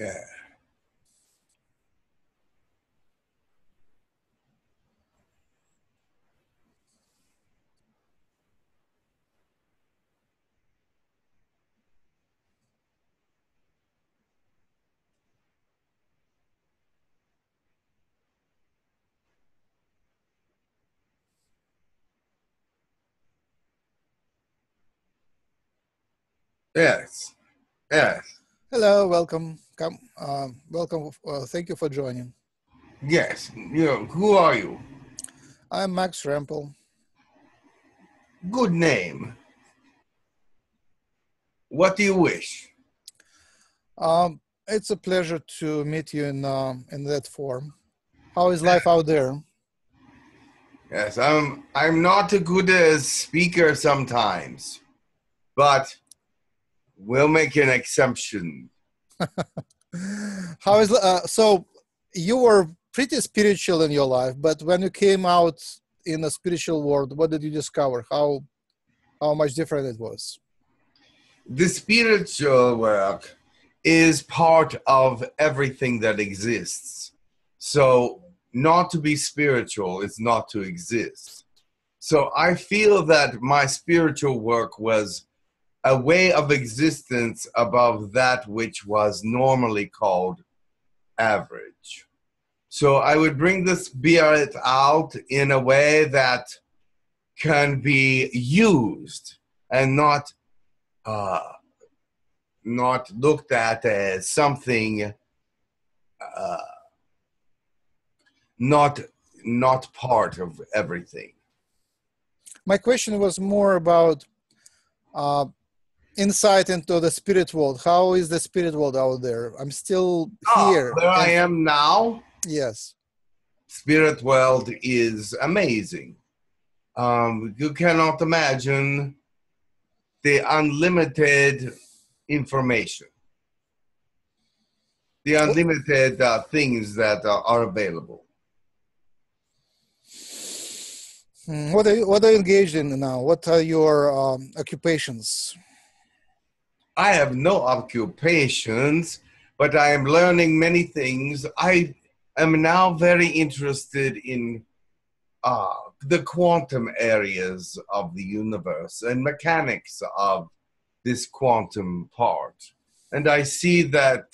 Yeah. Yes. Yes. Hello, welcome. Come, um, welcome. Uh, thank you for joining. Yes. You know, who are you? I'm Max Rempel. Good name. What do you wish? Um, it's a pleasure to meet you in uh, in that form. How is life out there? Yes, I'm I'm not a good uh, speaker sometimes, but we'll make an exception. How is uh, so? You were pretty spiritual in your life, but when you came out in the spiritual world, what did you discover? How how much different it was? The spiritual work is part of everything that exists. So, not to be spiritual is not to exist. So, I feel that my spiritual work was a way of existence above that which was normally called average. So I would bring the spirit out in a way that can be used and not uh, not looked at as something uh, not not part of everything. My question was more about uh, insight into the spirit world. How is the spirit world out there? I'm still Ah, here. where I am now, Yes. spirit world is amazing. Um, you cannot imagine the unlimited information, the unlimited uh, things that are, are available. Hmm, What are you, what are you engaged in now? What are your um, occupations? I have no occupations, but I am learning many things. I am now very interested in uh, the quantum areas of the universe and mechanics of this quantum part. And I see that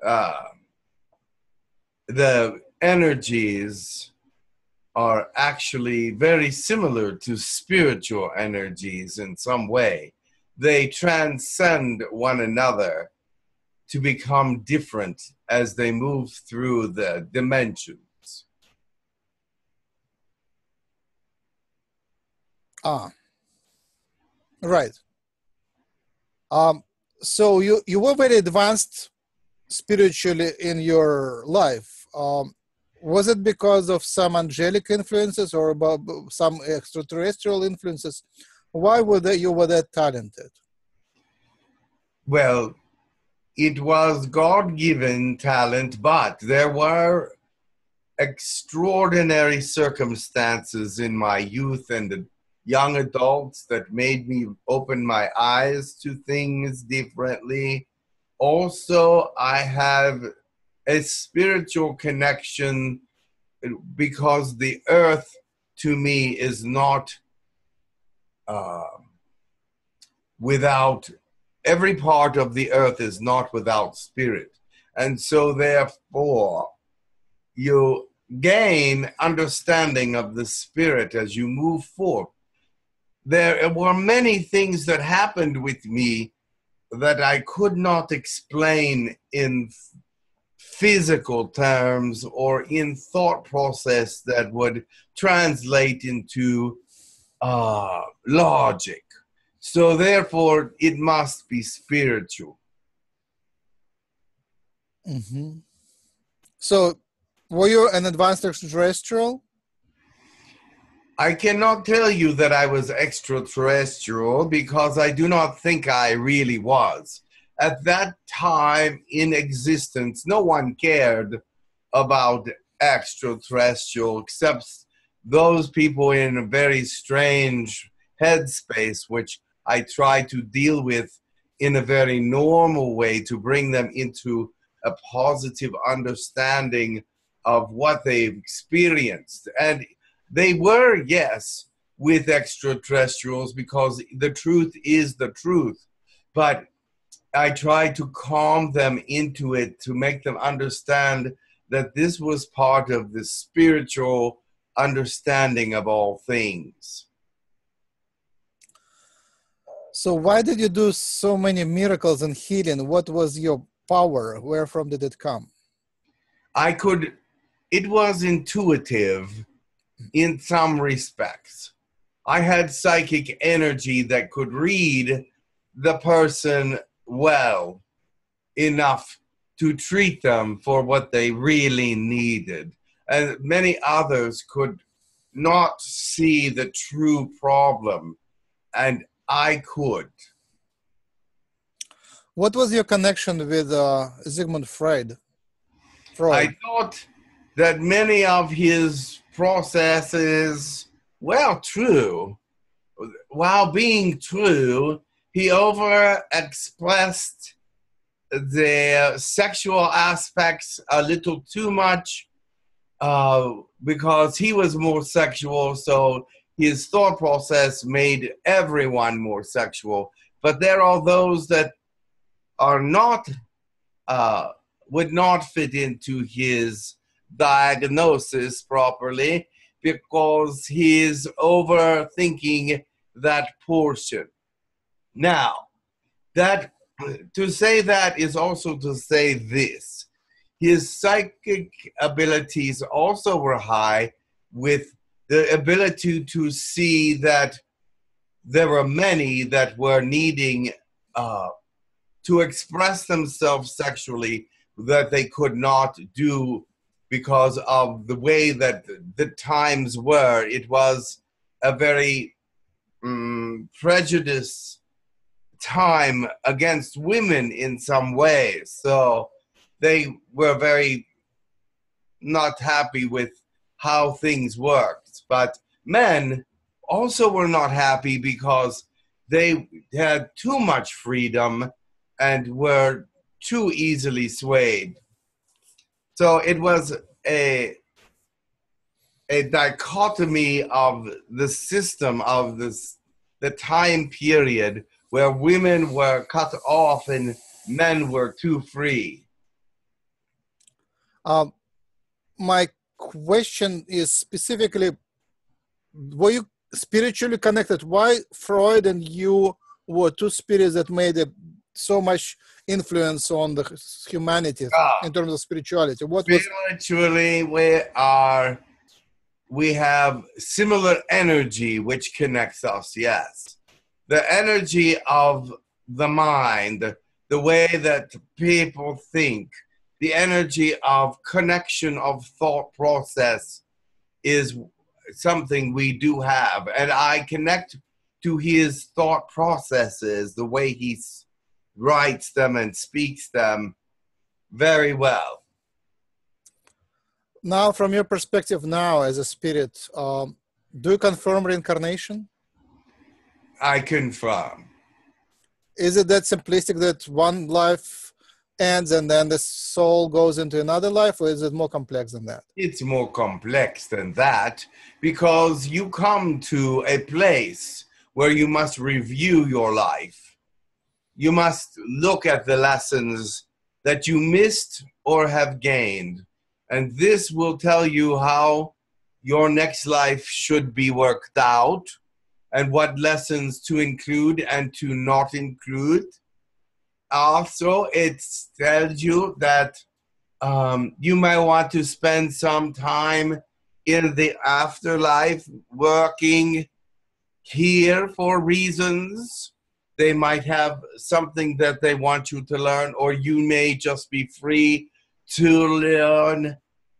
uh, the energies are actually very similar to spiritual energies in some way they transcend one another to become different as they move through the dimensions. Ah, right. Um, so you you were very advanced spiritually in your life. Um, was it because of some angelic influences or about some extraterrestrial influences? Why were you were that talented? Well, it was God given talent, but there were extraordinary circumstances in my youth and young adults that made me open my eyes to things differently. Also, I have a spiritual connection because the earth to me is not uh, without every part of the earth is not without spirit. And so therefore you gain understanding of the spirit as you move forth. There were many things that happened with me that i could not explain in physical terms or in thought process that would translate into uh, logic. So therefore, it must be spiritual. hmm So, were you an advanced extraterrestrial? I cannot tell you that I was extraterrestrial because I do not think I really was. At that time in existence, no one cared about extraterrestrial except those people in a very strange headspace, which I try to deal with in a very normal way to bring them into a positive understanding of what they've experienced. And they were, yes, with extraterrestrials because the truth is the truth. But I tried to calm them into it to make them understand that this was part of the spiritual understanding of all things. So, why did you do so many miracles and healing? What was your power? Where from did it come? I could, it was intuitive in some respects. I had psychic energy that could read the person well enough to treat them for what they really needed. And many others could not see the true problem, and I could. What was your connection with uh, Sigmund Freud? Freud? I thought that many of his processes, well, true, while being true, he over expressed the sexual aspects a little too much uh, because he was more sexual, so his thought process made everyone more sexual. But there are those that are not, uh, would not fit into his diagnosis properly because he's overthinking that portion. Now, that to say that is also to say this. His psychic abilities also were high with the ability to see that there were many that were needing uh, to express themselves sexually that they could not do because of the way that the times were. It was a very um, prejudiced time against women in some ways. So they were very not happy with how things worked. But men also were not happy because they had too much freedom and were too easily swayed. So it was a a dichotomy of the system of this the time period where women were cut off and men were too free. Um, my question is specifically were you spiritually connected? Why Freud and you were two spirits that made a, so much influence on the humanity ah, in terms of spirituality? What spiritually, was- we are we have similar energy which connects us. Yes, the energy of the mind, the way that people think, the energy of connection of thought process is something we do have. And I connect to his thought processes, the way he writes them and speaks them very well. Now, from your perspective now as a spirit, um, do you confirm reincarnation? I confirm. Is it that simplistic that one life ends and then the soul goes into another life, or is it more complex than that? It's more complex than that because you come to a place where you must review your life. You must look at the lessons that you missed or have gained. And this will tell you how your next life should be worked out and what lessons to include and to not include. Also, it tells you that um, you might want to spend some time in the afterlife working here for reasons. They might have something that they want you to learn, or you may just be free to learn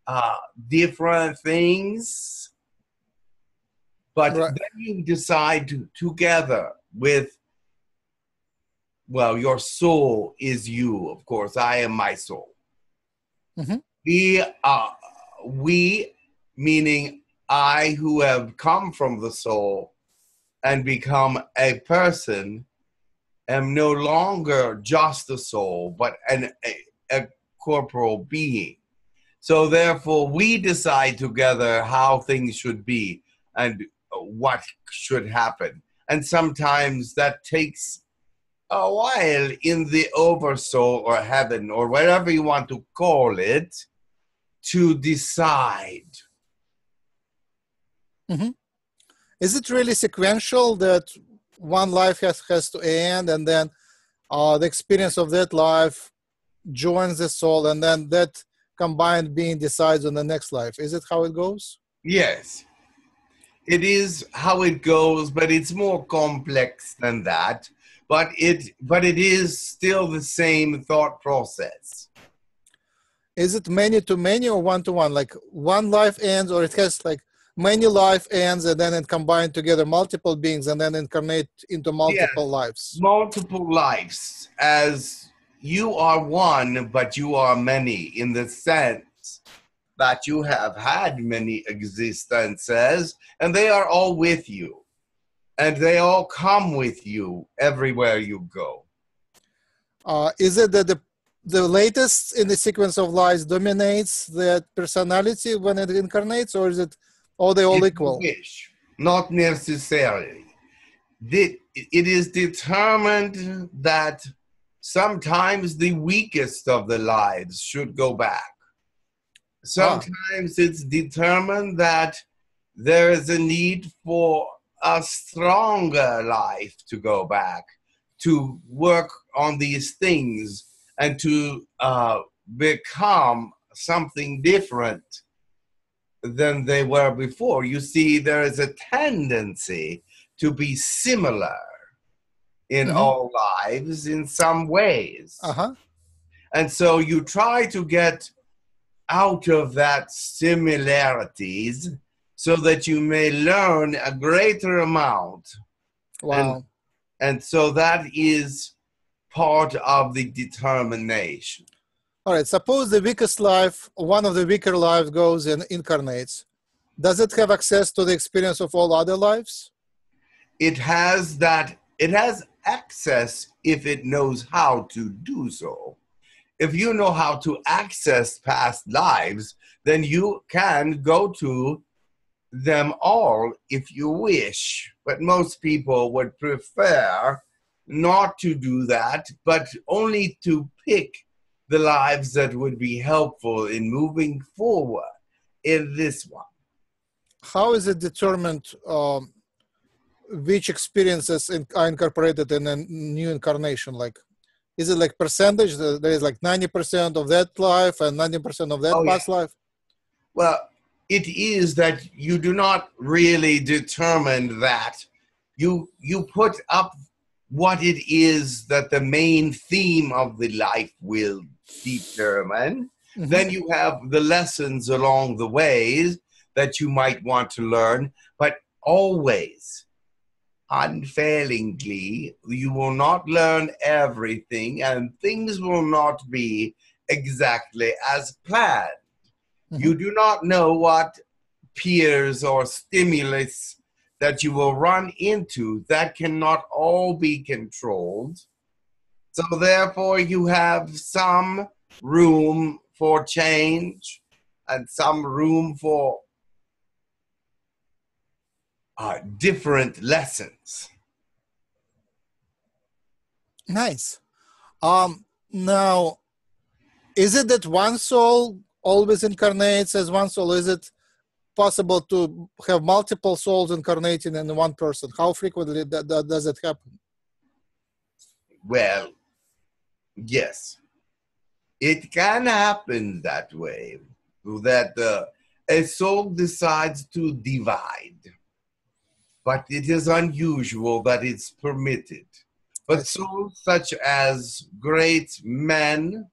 uh, different things but right. then you decide to, together with, well, your soul is you, of course. I am my soul. Mm-hmm. We are, we, meaning I who have come from the soul and become a person, am no longer just a soul, but an, a, a corporal being. So therefore, we decide together how things should be and what should happen. And sometimes that takes a while in the oversoul or heaven or whatever you want to call it to decide. Mm-hmm. Is it really sequential that one life has, has to end and then uh, the experience of that life joins the soul and then that combined being decides on the next life? Is it how it goes? Yes. It is how it goes, but it's more complex than that. But it but it is still the same thought process. Is it many to many or one to one? Like one life ends or it has like many life ends and then it combine together multiple beings and then incarnate into multiple yes, lives? Multiple lives as you are one but you are many in the sense that you have had many existences and they are all with you and they all come with you everywhere you go uh, is it that the the latest in the sequence of lives dominates that personality when it incarnates, or is it all they all equal? Wish, not necessarily. It is determined that sometimes the weakest of the lives should go back. Sometimes ah. it's determined that there is a need for a stronger life to go back to work on these things and to uh, become something different than they were before. You see, there is a tendency to be similar in mm-hmm. all lives in some ways. Uh-huh. And so you try to get out of that similarities so that you may learn a greater amount. Wow. And, and so that is part of the determination. All right, suppose the weakest life, one of the weaker lives goes and incarnates. Does it have access to the experience of all other lives? It has that, it has access if it knows how to do so. If you know how to access past lives, then you can go to them all if you wish. But most people would prefer not to do that, but only to pick the lives that would be helpful in moving forward in this one. How is it determined um, which experiences are incorporated in a new incarnation? Like, is it like percentage? There is like 90% of that life and 90% of that oh, past yeah. life? Well, it is that you do not really determine that. You, you put up what it is that the main theme of the life will determine. Mm-hmm. Then you have the lessons along the ways that you might want to learn, but always, unfailingly, you will not learn everything and things will not be exactly as planned. Mm-hmm. You do not know what peers or stimulus that you will run into that cannot all be controlled. So, therefore, you have some room for change and some room for uh, different lessons. Nice. Um, now, is it that one soul always incarnates as one soul? Is it possible to have multiple souls incarnating in one person? How frequently that, that, does it happen? Well, yes. It can happen that way, that uh, a soul decides to divide. But it is unusual that it's permitted. But souls such as great men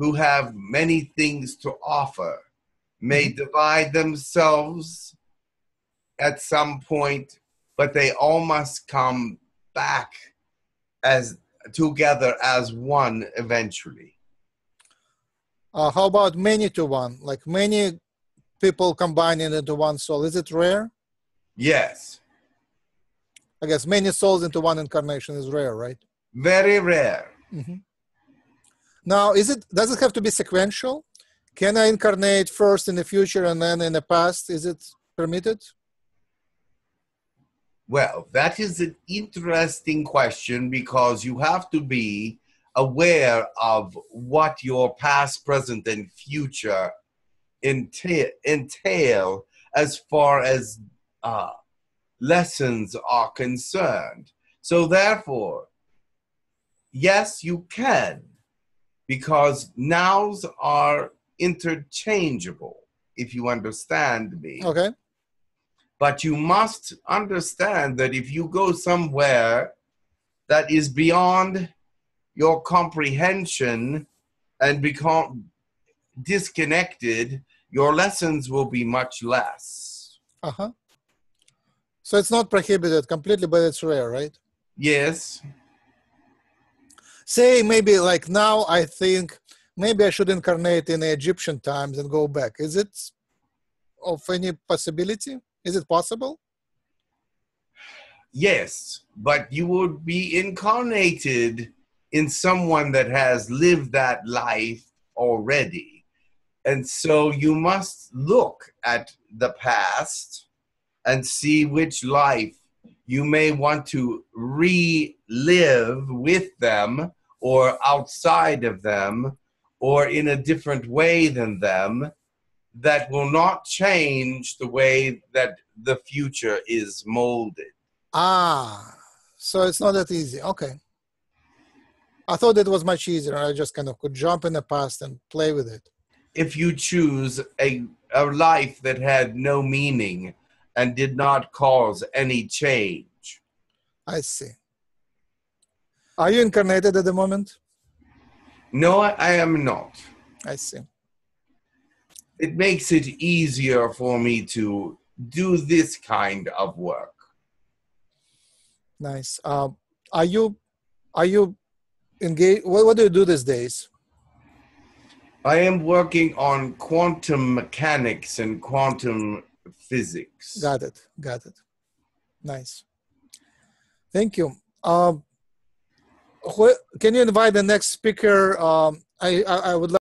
who have many things to offer may mm-hmm. divide themselves at some point, but they all must come back as together as one eventually. Uh, how about many to one? Like many people combining into one soul. Is it rare? Yes. I guess many souls into one incarnation is rare, right? Very rare. Mm-hmm. Now, is it does it have to be sequential? Can I incarnate first in the future and then in the past? Is it permitted? Well, that is an interesting question because you have to be aware of what your past, present, and future entail, entail as far as uh, lessons are concerned. So, therefore, yes, you can, because nows are interchangeable, if you understand me. Okay. But you must understand that if you go somewhere that is beyond your comprehension and become disconnected, your lessons will be much less. Uh huh. So it's not prohibited completely, but it's rare, right? Yes. Say maybe like now, I think maybe I should incarnate in Egyptian times and go back. Is it of any possibility? Is it possible? Yes, but you would be incarnated in someone that has lived that life already. And so you must look at the past and see which life you may want to relive with them or outside of them or in a different way than them that will not change the way that the future is molded. Ah, so it's not that easy. Okay. I thought it was much easier. I just kind of could jump in the past and play with it. If you choose a, a life that had no meaning and did not cause any change. I see. Are you incarnated at the moment? No, I am not. I see. It makes it easier for me to do this kind of work. Nice. Um, are you are you engaged? What, what do you do these days? I am working on quantum mechanics and quantum physics. Got it. Got it. Nice. Thank you. Um, wh- can you invite the next speaker? Um, I, I I would like.